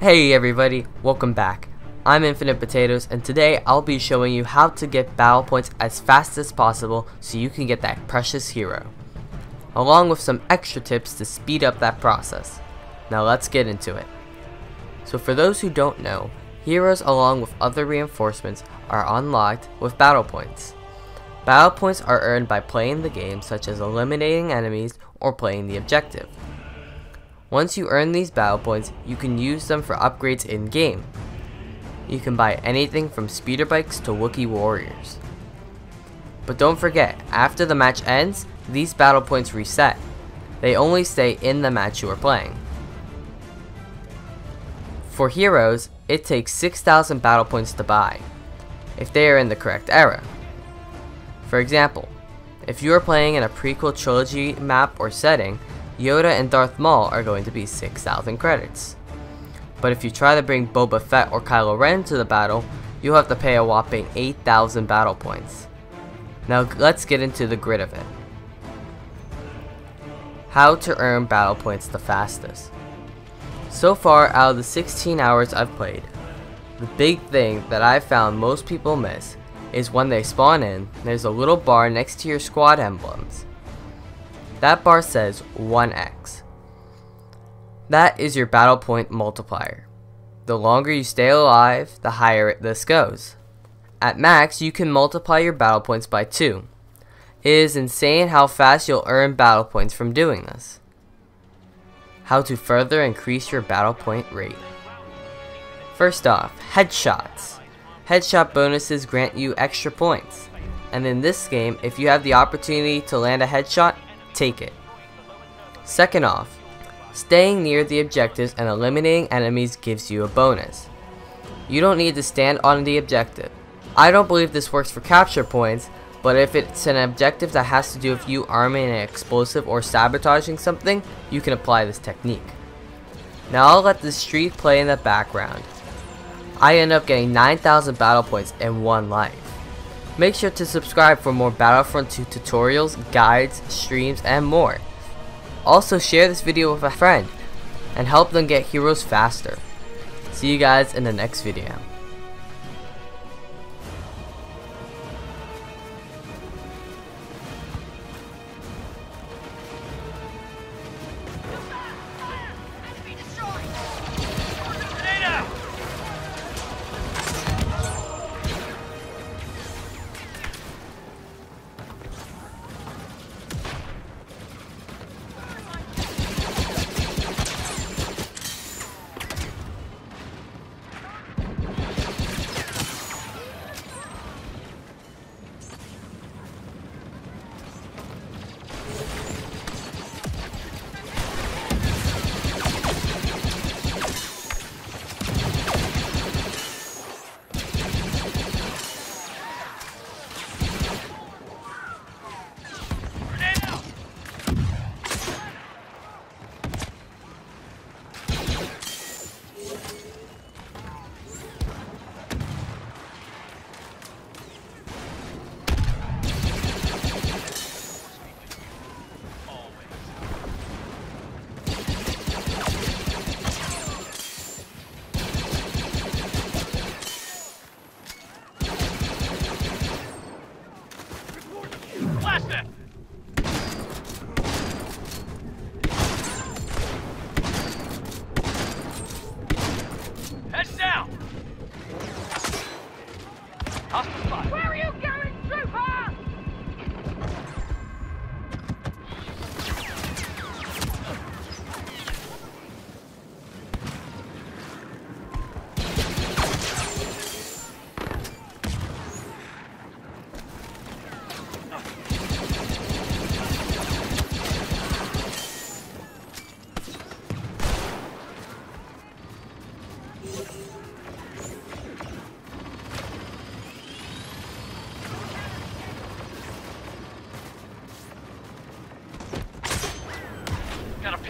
Hey everybody, welcome back. I'm Infinite Potatoes and today I'll be showing you how to get battle points as fast as possible so you can get that precious hero. Along with some extra tips to speed up that process. Now let's get into it. So for those who don't know, heroes along with other reinforcements are unlocked with battle points. Battle points are earned by playing the game such as eliminating enemies or playing the objective. Once you earn these battle points, you can use them for upgrades in-game. You can buy anything from speeder bikes to Wookiee warriors. But don't forget, after the match ends, these battle points reset. They only stay in the match you are playing. For heroes, it takes 6,000 battle points to buy, if they are in the correct era. For example, if you are playing in a prequel trilogy map or setting, Yoda and Darth Maul are going to be 6,000 credits. But if you try to bring Boba Fett or Kylo Ren to the battle, you'll have to pay a whopping 8,000 battle points. Now let's get into the grid of it. How to earn battle points the fastest. So far out of the 16 hours I've played, the big thing that I've found most people miss is when they spawn in, there's a little bar next to your squad emblems. That bar says 1x. That is your battle point multiplier. The longer you stay alive, the higher this goes. At max, you can multiply your battle points by 2. It is insane how fast you'll earn battle points from doing this. How to further increase your battle point rate. First off, headshots. Headshot bonuses grant you extra points. And in this game, if you have the opportunity to land a headshot, take it. Second off, staying near the objectives and eliminating enemies gives you a bonus. You don't need to stand on the objective. I don't believe this works for capture points, but if it's an objective that has to do with you arming an explosive or sabotaging something, you can apply this technique. Now I'll let the streak play in the background. I end up getting 9,000 battle points in one life. Make sure to subscribe for more Battlefront 2 tutorials, guides, streams, and more. Also share this video with a friend and help them get heroes faster. See you guys in the next video. Where are you going,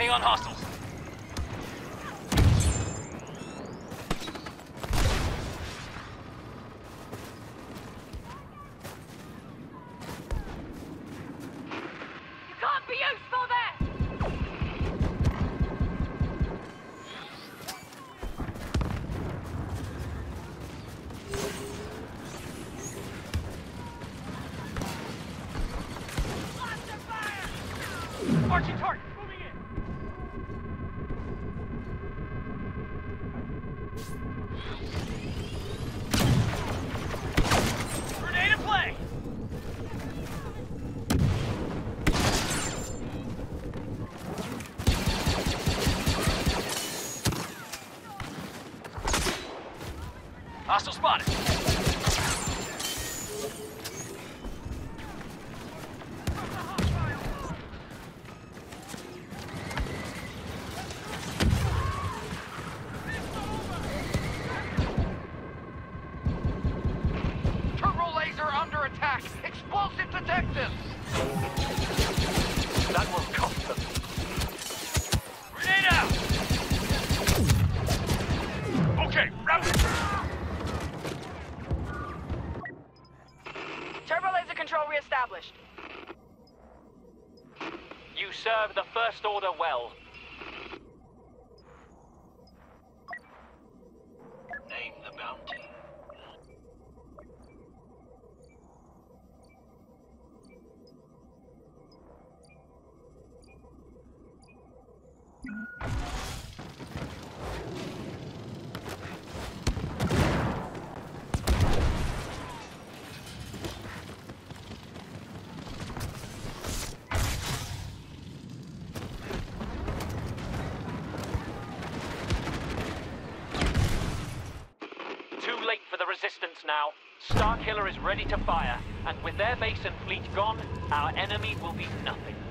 Ping on hostiles. Marching target! Hostile spotted. Turbo laser under attack! Explosive detected! That will cost control reestablished. You serve the First Order well. Resistance now. Starkiller is ready to fire, and with their base and fleet gone, our enemy will be nothing.